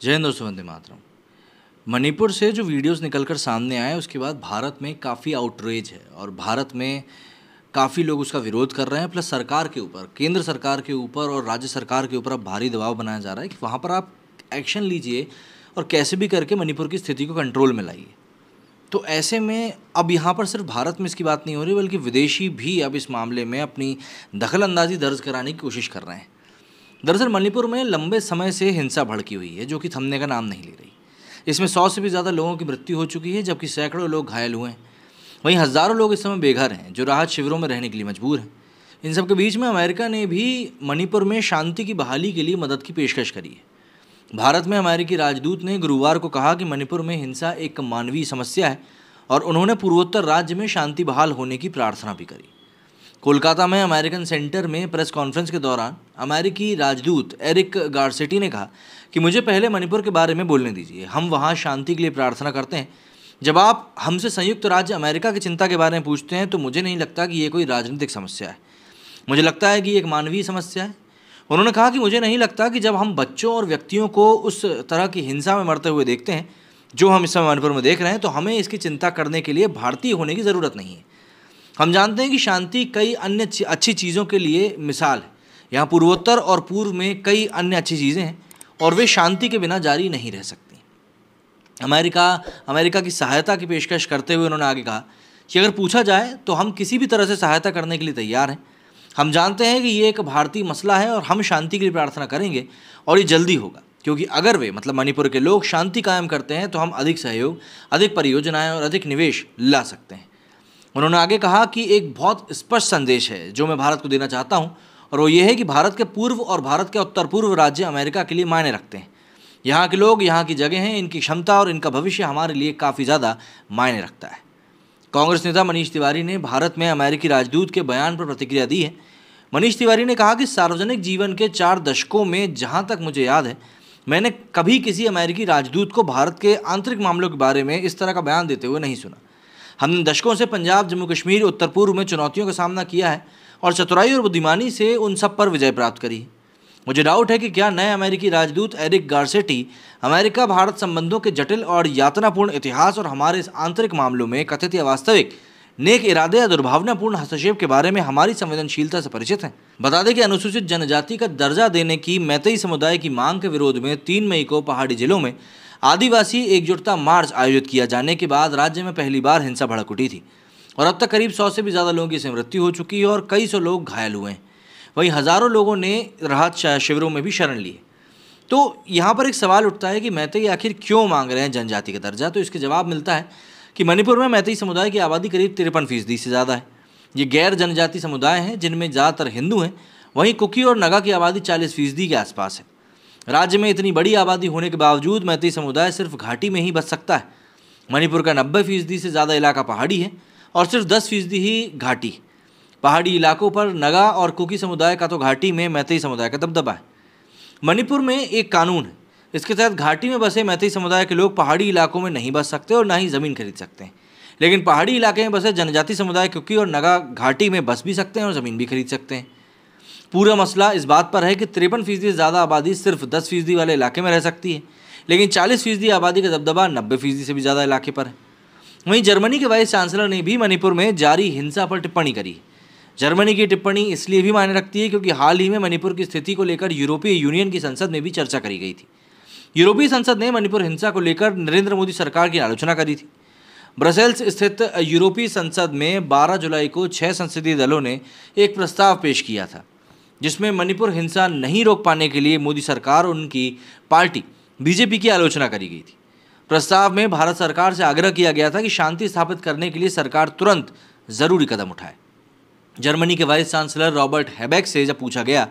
जय हिंद दोस्तों वंदे मातरम। मणिपुर से जो वीडियोस निकलकर सामने आए, उसके बाद भारत में काफ़ी आउटरेज है और भारत में काफ़ी लोग उसका विरोध कर रहे हैं प्लस सरकार के ऊपर, केंद्र सरकार के ऊपर और राज्य सरकार के ऊपर अब भारी दबाव बनाया जा रहा है कि वहाँ पर आप एक्शन लीजिए और कैसे भी करके मणिपुर की स्थिति को कंट्रोल में लाइए। तो ऐसे में अब यहाँ पर सिर्फ़ भारत में इसकी बात नहीं हो रही, बल्कि विदेशी भी अब इस मामले में अपनी दखल अंदाजी दर्ज कराने की कोशिश कर रहे हैं। दरअसल मणिपुर में लंबे समय से हिंसा भड़की हुई है, जो कि थमने का नाम नहीं ले रही। इसमें सौ से भी ज़्यादा लोगों की मृत्यु हो चुकी है, जबकि सैकड़ों लोग घायल हुए हैं। वहीं हज़ारों लोग इस समय बेघर हैं, जो राहत शिविरों में रहने के लिए मजबूर हैं। इन सब के बीच में अमेरिका ने भी मणिपुर में शांति की बहाली के लिए मदद की पेशकश करी है। भारत में अमेरिकी राजदूत ने गुरुवार को कहा कि मणिपुर में हिंसा एक मानवीय समस्या है, और उन्होंने पूर्वोत्तर राज्य में शांति बहाल होने की प्रार्थना भी करी। कोलकाता में अमेरिकन सेंटर में प्रेस कॉन्फ्रेंस के दौरान अमेरिकी राजदूत एरिक गार्सेटी ने कहा कि मुझे पहले मणिपुर के बारे में बोलने दीजिए। हम वहाँ शांति के लिए प्रार्थना करते हैं। जब आप हमसे संयुक्त राज्य अमेरिका की चिंता के बारे में पूछते हैं तो मुझे नहीं लगता कि ये कोई राजनीतिक समस्या है। मुझे लगता है कि एक मानवीय समस्या है। उन्होंने कहा कि मुझे नहीं लगता कि जब हम बच्चों और व्यक्तियों को उस तरह की हिंसा में मरते हुए देखते हैं, जो हम इस समय मणिपुर में देख रहे हैं तो हमें इसकी चिंता करने के लिए भारतीय होने की ज़रूरत नहीं है। हम जानते हैं कि शांति कई अन्य अच्छी चीज़ों के लिए मिसाल है। यहाँ पूर्वोत्तर और पूर्व में कई अन्य अच्छी चीज़ें हैं, और वे शांति के बिना जारी नहीं रह सकती। अमेरिका अमेरिका की सहायता की पेशकश करते हुए उन्होंने आगे कहा कि अगर पूछा जाए तो हम किसी भी तरह से सहायता करने के लिए तैयार हैं। हम जानते हैं कि ये एक भारतीय मसला है और हम शांति के लिए प्रार्थना करेंगे, और ये जल्दी होगा, क्योंकि अगर वे मतलब मणिपुर के लोग शांति कायम करते हैं तो हम अधिक सहयोग, अधिक परियोजनाएँ और अधिक निवेश ला सकते हैं। उन्होंने आगे कहा कि एक बहुत स्पष्ट संदेश है, जो मैं भारत को देना चाहता हूँ और वो ये है कि भारत के पूर्व और भारत के उत्तर पूर्व राज्य अमेरिका के लिए मायने रखते हैं। यहाँ के लोग, यहाँ की जगह हैं, इनकी क्षमता और इनका भविष्य हमारे लिए काफ़ी ज़्यादा मायने रखता है। कांग्रेस नेता मनीष तिवारी ने भारत में अमेरिकी राजदूत के बयान पर प्रतिक्रिया दी है। मनीष तिवारी ने कहा कि सार्वजनिक जीवन के चार दशकों में जहाँ तक मुझे याद है, मैंने कभी किसी अमेरिकी राजदूत को भारत के आंतरिक मामलों के बारे में इस तरह का बयान देते हुए नहीं सुना। हमने दशकों से पंजाब जम्मू कश्मीर उत्तर पूर्व में चुनौतियों का सामना किया है। और चतुराई और बुद्धिमानी से उन सब पर विजय प्राप्त करी। मुझे डाउट है कि क्या नए अमेरिकी राजदूत एरिक गार्सेटी अमेरिका भारत संबंधों के जटिल और यातनापूर्ण इतिहास और हमारे इस आंतरिक मामलों में कथित या वास्तविक नेक इरादे या दुर्भावनापूर्ण हस्तक्षेप के बारे में हमारी संवेदनशीलता से परिचित हैं। बता दें कि अनुसूचित जनजाति का दर्जा देने की मैतई समुदाय की मांग के विरोध में तीन मई को पहाड़ी जिलों में आदिवासी एकजुटता मार्च आयोजित किया जाने के बाद राज्य में पहली बार हिंसा भड़क उठी थी। और अब तक करीब सौ से भी ज़्यादा लोगों की इसमें मृत्यु हो चुकी है और कई सौ लोग घायल हुए हैं। वहीं हज़ारों लोगों ने राहत शिविरों में भी शरण ली। तो यहाँ पर एक सवाल उठता है कि मैतई आखिर क्यों मांग रहे हैं जनजाति का दर्जा? तो इसके जवाब मिलता है कि मणिपुर में मैतई समुदाय की आबादी करीब तिरपन फ़ीसदी से ज़्यादा है। ये गैर जनजाति समुदाय हैं, जिनमें ज़्यादातर हिंदू हैं। वहीं कुकी और नगा की आबादी चालीस फ़ीसदी के आसपास है। राज्य में इतनी बड़ी आबादी होने के बावजूद मैती समुदाय सिर्फ़ घाटी में ही बच सकता है। मणिपुर का नब्बे फ़ीसदी से ज़्यादा इलाका पहाड़ी है। और सिर्फ़ दस फ़ीसदी ही घाटी। पहाड़ी इलाकों पर नगा और कुकी समुदाय का तो घाटी में मैती समुदाय का दबदबा है। मणिपुर में एक कानून है। इसके तहत घाटी में बसे मैती समुदाय के लोग पहाड़ी इलाकों में नहीं बस सकते और ना ही ज़मीन खरीद सकते हैं। लेकिन पहाड़ी इलाके में बसे जनजाति समुदाय, कुकी और नगा घाटी में बस भी सकते हैं और ज़मीन भी खरीद सकते हैं। पूरा मसला इस बात पर है कि तिरपन फ़ीसदी ज़्यादा आबादी सिर्फ़ दस फ़ीसदी वाले इलाके में रह सकती है। लेकिन चालीस फ़ीसदी आबादी का दबदबा नब्बे फ़ीसदी से भी ज़्यादा इलाके पर है। वहीं जर्मनी के वाइस चांसलर ने भी मणिपुर में जारी हिंसा पर टिप्पणी करी। जर्मनी की टिप्पणी इसलिए भी मायने रखती है क्योंकि हाल ही में मणिपुर की स्थिति को लेकर यूरोपीय यूनियन की संसद में भी चर्चा करी गई थी। यूरोपीय संसद ने मणिपुर हिंसा को लेकर नरेंद्र मोदी सरकार की आलोचना करी थी। ब्रसेल्स स्थित यूरोपीय संसद में 12 जुलाई को छह संसदीय दलों ने एक प्रस्ताव पेश किया था, जिसमें मणिपुर हिंसा नहीं रोक पाने के लिए मोदी सरकार और उनकी पार्टी, बीजेपी की आलोचना करी गई थी। प्रस्ताव में भारत सरकार से आग्रह किया गया था कि शांति स्थापित करने के लिए सरकार तुरंत ज़रूरी कदम उठाए। जर्मनी के वाइस चांसलर रॉबर्ट हैबेक से जब पूछा गया,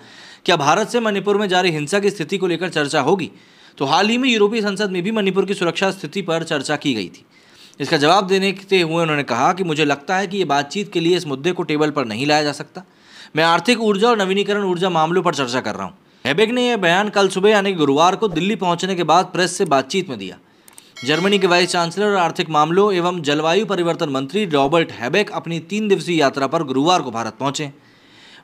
क्या भारत से मणिपुर में जारी हिंसा की स्थिति को लेकर चर्चा होगी? तो हाल ही में यूरोपीय संसद में भी मणिपुर की सुरक्षा स्थिति पर चर्चा की गई थी। इसका जवाब देने के हुए उन्होंने कहा कि मुझे लगता है कि ये बातचीत के लिए इस मुद्दे को टेबल पर नहीं लाया जा सकता। मैं आर्थिक ऊर्जा और नवीनीकरण ऊर्जा मामलों पर चर्चा कर रहा हूँ। हैबेक ने यह बयान कल सुबह, यानी गुरुवार को दिल्ली पहुँचने के बाद प्रेस से बातचीत में दिया। जर्मनी के वाइस चांसलर और आर्थिक मामलों एवं जलवायु परिवर्तन मंत्री रॉबर्ट हैबेक अपनी तीन दिवसीय यात्रा पर गुरुवार को भारत पहुँचे।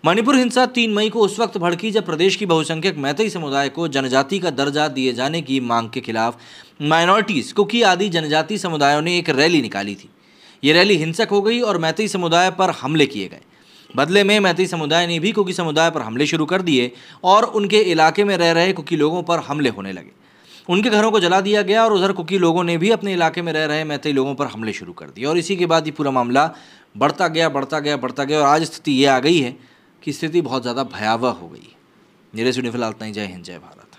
मणिपुर हिंसा तीन मई को उस वक्त भड़की जब प्रदेश की बहुसंख्यक मैतई समुदाय को जनजाति का दर्जा दिए जाने की मांग के खिलाफ माइनॉरिटीज़, कुकी आदि जनजाति समुदायों ने एक रैली निकाली थी। ये रैली हिंसक हो गई और मैतई समुदाय पर हमले किए गए। बदले में मैती समुदाय ने भी कुकी समुदाय पर हमले शुरू कर दिए और उनके इलाके में रह रहे कुकी लोगों पर हमले होने लगे। उनके घरों को जला दिया गया और उधर कुकी लोगों ने भी अपने इलाके में रह रहे मैथिली लोगों पर हमले शुरू कर दिए। और इसी के बाद ये पूरा मामला बढ़ता गया बढ़ता गया बढ़ता गया और आज स्थिति ये आ गई है कि स्थिति बहुत ज़्यादा भयावह हो गई। मेरे सुनी फ़िलहाल इतना ही। जय हिंद, जय भारत।